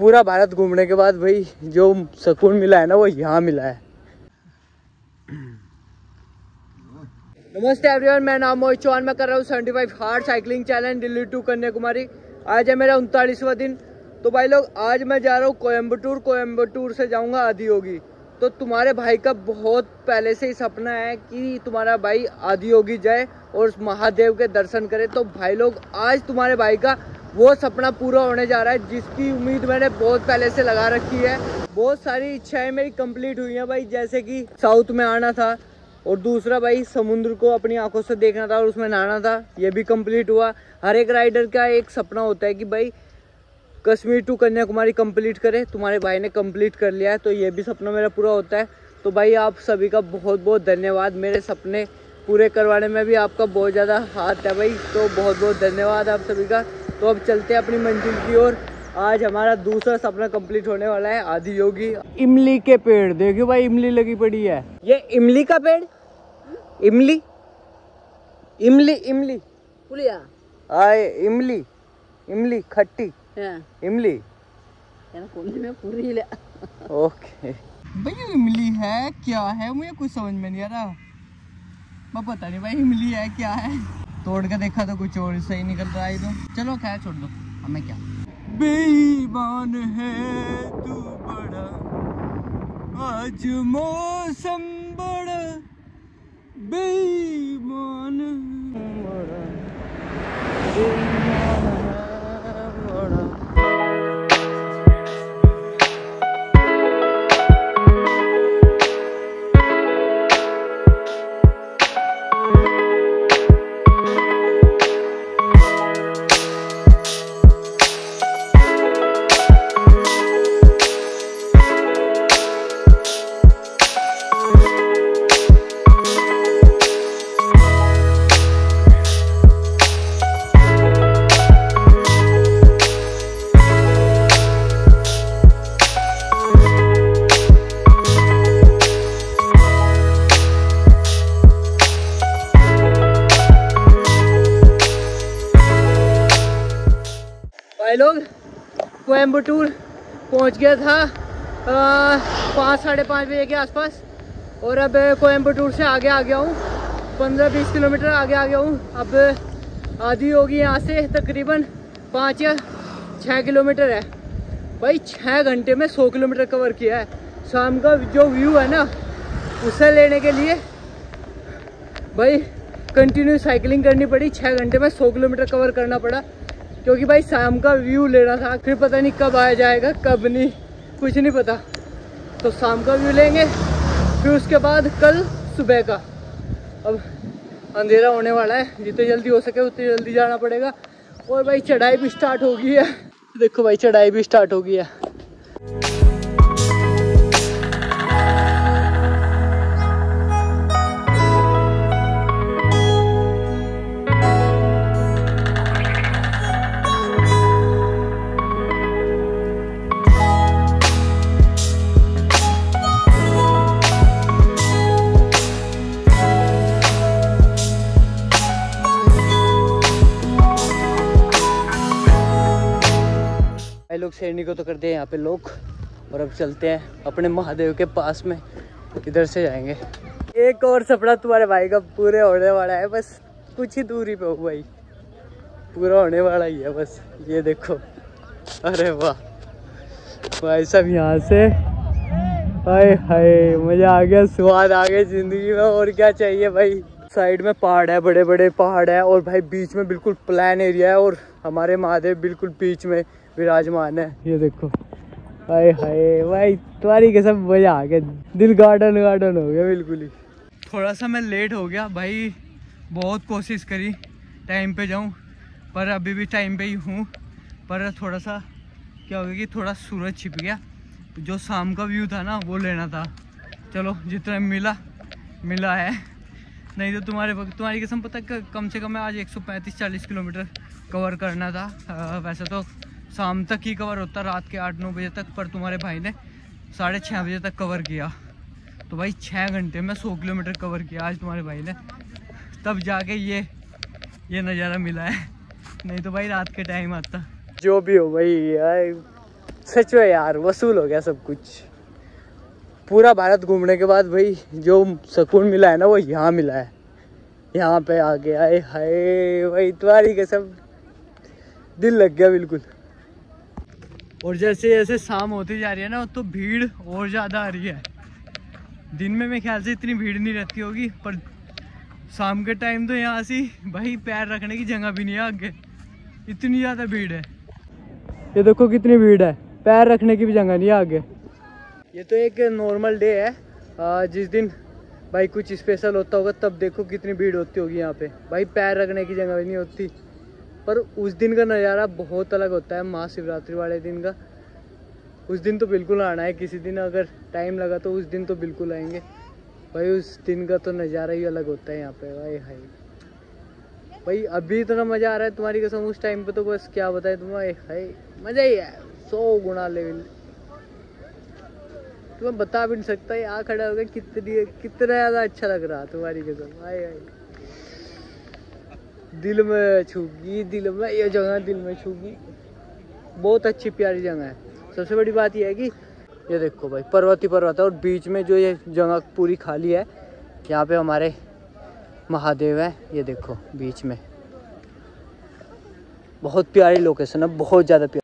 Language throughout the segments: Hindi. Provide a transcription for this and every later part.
पूरा भारत घूमने के बाद भाई, जो सुकून मिला है ना, वो यहाँ मिला है। नमस्ते एवरीवन मैं नाम मोहित चौहान, मैं कर रहा हूँ seventy five hard cycling challenge Delhi to Kanyakumari. आज है मेरा उनतालीसवा दिन। तो भाई लोग, आज मैं जा रहा हूँ कोयम्बटूर कोयम्बटूर से जाऊँगा आदि योगी तो तुम्हारे भाई का बहुत पहले से ही सपना है कि तुम्हारा भाई आदि योगी जाए और महादेव के दर्शन करे। तो भाई लोग, आज तुम्हारे भाई का वो सपना पूरा होने जा रहा है, जिसकी उम्मीद मैंने बहुत पहले से लगा रखी है। बहुत सारी इच्छाएँ मेरी कंप्लीट हुई हैं भाई, जैसे कि साउथ में आना था और दूसरा भाई, समुद्र को अपनी आँखों से देखना था और उसमें नहाना था, ये भी कंप्लीट हुआ। हर एक राइडर का एक सपना होता है कि भाई, कश्मीर टू कन्याकुमारी कंप्लीट करे, तुम्हारे भाई ने कंप्लीट कर लिया है तो ये भी सपना मेरा पूरा होता है। तो भाई, आप सभी का बहुत बहुत धन्यवाद। मेरे सपने पूरे करवाने में भी आपका बहुत ज़्यादा हाथ है भाई तो बहुत बहुत धन्यवाद आप सभी का। तो अब चलते हैं अपनी मंजिल की ओर। आज हमारा दूसरा सपना कंप्लीट होने वाला है आदि योगी। इमली के पेड़ देखियो भाई इमली लगी पड़ी है। ये इमली का पेड़? इमली? इमली इमली। पुलिया। हाँ, आए इमली। इमली खट्टी। इमली। भैया भाई इमली है क्या है? मुझे कुछ समझ में नहीं आ रहा। मैं पता नहीं भाई इमली है क्या है? तोड़ के देखा तो कुछ और सही निकल रहा है तो। चलो खैर छोड़ दो। हमें क्या? बेईमान है तू बड़ा। आज मौसम बड़ा। बेईमान। है बड़ा लोग कोयम्बटूर पहुँच गया था पाँच, साढ़े पाँच बजे के आसपास। और अब कोयम्बटूर से आगे आ गया हूँ, पंद्रह बीस किलोमीटर आगे आ गया हूँ। अब आधी होगी यहाँ से तकरीबन पाँच या छः किलोमीटर है। भाई छः घंटे में सौ किलोमीटर कवर किया है। शाम का जो व्यू है ना, उसे लेने के लिए भाई कंटिन्यू साइकिलिंग करनी पड़ी। छः घंटे में सौ किलोमीटर कवर करना पड़ा। क्योंकि भाई शाम का व्यू लेना था, फिर पता नहीं कब आया जाएगा, कब नहीं, कुछ नहीं पता। तो शाम का व्यू लेंगे, फिर उसके बाद कल सुबह का। अब अंधेरा होने वाला है, जितनी जल्दी हो सके उतनी जल्दी जाना पड़ेगा। और भाई चढ़ाई भी स्टार्ट हो गई है। देखो भाई, चढ़ाई भी स्टार्ट हो गई है। लोग शेरनी को तो कर दिए यहाँ पे लोग, और अब चलते हैं अपने महादेव के पास में, इधर से जाएँगे। एक और सपना तुम्हारे भाई का पूरे होने वाला है, बस कुछ ही दूरी पे हो भाई। पूरा होने वाला ही है, बस ये देखो। अरे वाह। भाई सब यहाँ से हाय हाय, मज़ा आ गया, स्वाद आ गया ज़िंदगी में, और क्या चाहिए भाई? साइड में पहाड़ है बड़े बड़े पहाड़ है, और भाई बीच में बिल्कुल प्लान एरिया है, और हमारे महादेव बिल्कुल बीच में विराजमान है। ये देखो। हाय हाय भाई तुम्हारी कसम मज़ा आ गया। दिल गार्डन गार्डन हो गया बिल्कुल ही। थोड़ा सा मैं लेट हो गया भाई बहुत कोशिश करी टाइम पे जाऊँ पर अभी भी टाइम पे ही हूँ। पर थोड़ा सा क्या हो गया कि थोड़ा सूरज छिप गया। जो शाम का व्यू था ना वो लेना था। चलो जितना मिला मिला है। नहीं तो तुम्हारे तुम्हारी कसम पता कम से कम आज 135-40 किलोमीटर कवर करना था। अ, वैसे तो शाम तक ही कवर होता, रात के आठ नौ बजे तक, पर तुम्हारे भाई ने साढ़े छः बजे तक कवर किया। तो भाई छः घंटे में सौ किलोमीटर कवर किया आज तुम्हारे भाई ने। तब जाके ये ये नज़ारा मिला है। नहीं तो भाई रात के टाइम आता। जो भी हो भाई, यार, सच में यार, वसूल हो गया सब कुछ। पूरा भारत घूमने के बाद भाई, जो सुकून मिला है ना, वो यहाँ मिला है। यहाँ पे आ गया आए, हाय, भाई, तुम्हारी कसम। दिल लग गया बिल्कुल। और जैसे जैसे शाम होती जा रही है ना तो भीड़ और ज़्यादा आ रही है। दिन में मेरे ख्याल से इतनी भीड़ नहीं रहती होगी, पर शाम के टाइम तो यहाँ से भाई पैर रखने की जगह भी नहीं है आगे। इतनी ज़्यादा भीड़ है। ये देखो कितनी भीड़ है। पैर रखने की भी जगह नहीं है आगे। ये तो एक नॉर्मल डे है। जिस दिन भाई कुछ स्पेशल होता होगा, तब देखो कितनी भीड़ होती होगी यहाँ पे। भाई पैर रखने की जगह भी नहीं होती। पर उस दिन का नज़ारा बहुत अलग होता है महाशिवरात्रि वाले दिन का। उस दिन तो बिल्कुल आना है किसी दिन, अगर टाइम लगा तो उस दिन तो बिल्कुल आएँगे। भाई, उस दिन का तो नज़ारा ही अलग होता है यहाँ पे, भाई हाई भाई, अभी इतना मज़ा आ रहा है तुम्हारी कसम, उस टाइम पे तो बस क्या बताए तुम्हारे हाई मज़ा ही है, सौ गुना लेवल तुम्हें बता भी नहीं सकता, यहाँ खड़ा हो गया कितनी कितना ज़्यादा अच्छा लग रहा तुम्हारी कसम, हाय हाय। दिल में छूगी, दिल में ये जगह दिल में छूगी। बहुत अच्छी प्यारी जगह है। सबसे बड़ी बात यह है कि ये देखो भाई, पर्वत ही पर्वत है और बीच में जो ये जगह पूरी खाली है, यहाँ पे हमारे महादेव है। ये देखो, बीच में। बहुत प्यारी लोकेशन है, बहुत ज़्यादा प्यारी।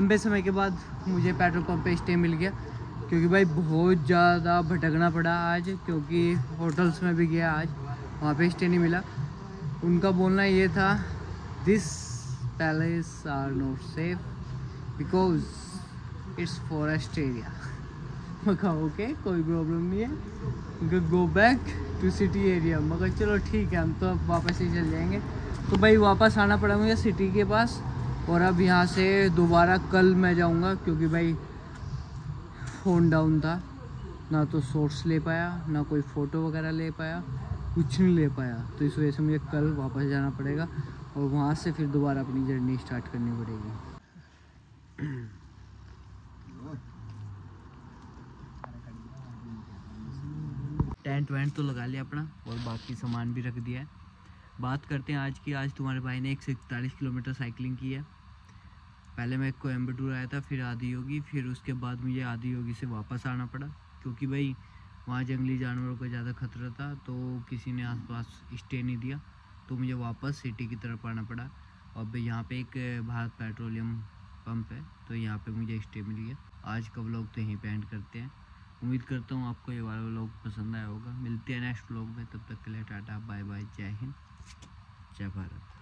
लंबे समय के बाद मुझे पेट्रोल पंप पे स्टे मिल गया, क्योंकि भाई बहुत ज़्यादा भटकना पड़ा आज, क्योंकि होटल्स में भी गया आज, वहाँ पे स्टे नहीं मिला। उनका बोलना ये था this palace are not safe because it's forest area मगर ओके कोई प्रॉब्लम नहीं है। उनका go back to city area मगर चलो ठीक है, हम तो अब वापस ही चल जाएँगे। तो भाई वापस आना पड़ा मुझे सिटी के पास। और अब यहाँ से दोबारा कल मैं जाऊँगा, क्योंकि भाई फ़ोन डाउन था। ना तो शॉर्ट्स ले पाया, ना कोई फ़ोटो वगैरह ले पाया, कुछ नहीं ले पाया। तो इस वजह से मुझे कल वापस जाना पड़ेगा और वहाँ से फिर दोबारा अपनी जर्नी स्टार्ट करनी पड़ेगी। टेंट वेंट तो लगा लिया अपना और बाकी सामान भी रख दिया है। बात करते हैं आज की। आज तुम्हारे भाई ने एक सौ इकतालीस किलोमीटर साइकिलिंग की है। पहले मैं कोयम्बटूर आया था, फिर आदि योगी, फिर उसके बाद मुझे आदि योगी से वापस आना पड़ा, क्योंकि भाई वहाँ जंगली जानवरों का ज़्यादा खतरा था तो किसी ने आसपास स्टे नहीं दिया तो मुझे वापस सिटी की तरफ़ आना पड़ा। और भाई यहाँ पे एक भारत पेट्रोलियम पंप है तो यहाँ पे मुझे स्टे मिल गया। आज का व्लॉग तो यहीं पे एंड करते हैं। उम्मीद करता हूँ आपको ये वाला व्लॉग पसंद आया होगा। मिलते हैं नेक्स्ट व्लॉग में, तब तक के लिए टाटा बाय बाय जय हिंद, जय भारत।